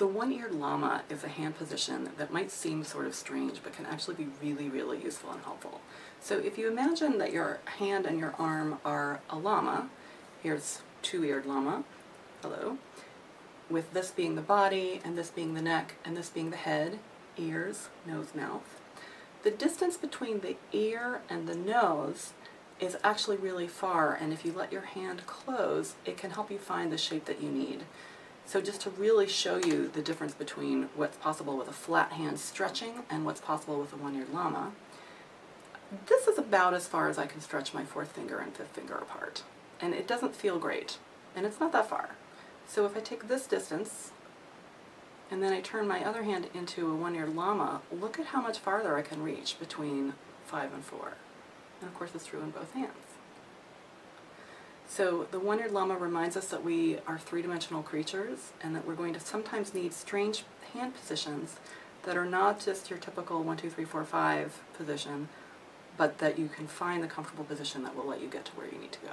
The one-eared llama is a hand position that might seem sort of strange, but can actually be really, really useful and helpful. So if you imagine that your hand and your arm are a llama, here's two-eared llama, hello, with this being the body, and this being the neck, and this being the head, ears, nose, mouth. The distance between the ear and the nose is actually really far, and if you let your hand close, it can help you find the shape that you need. So just to really show you the difference between what's possible with a flat hand stretching and what's possible with a one-eared llama, this is about as far as I can stretch my fourth finger and fifth finger apart. And it doesn't feel great, and it's not that far. So if I take this distance, and then I turn my other hand into a one-eared llama, look at how much farther I can reach between five and four. And of course it's true in both hands. So the one-eared llama reminds us that we are three-dimensional creatures and that we're going to sometimes need strange hand positions that are not just your typical one, two, three, four, five position, but that you can find the comfortable position that will let you get to where you need to go.